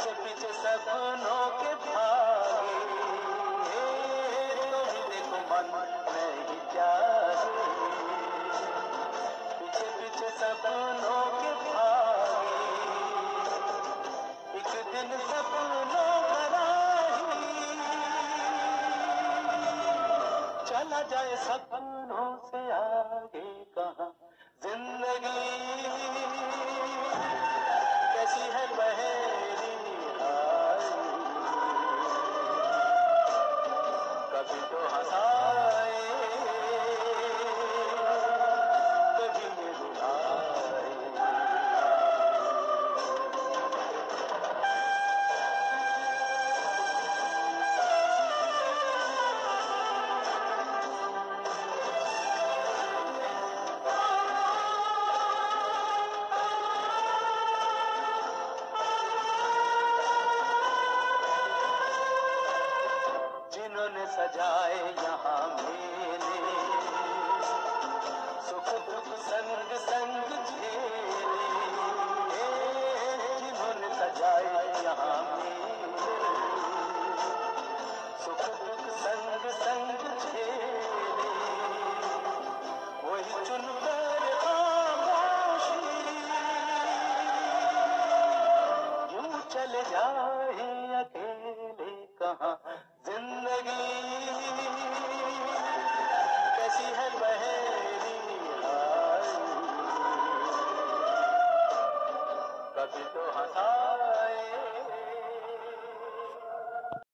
पीछे पीछे सपनों के भागे। तो देखो मन नहीं जागे पीछे पीछे सपनों के भागे। एक दिन सपनों चला जाए सपनों से आगे। जाए अकेले कहा? ज़िंदगी कैसी है बहेरी कभी तो हंसा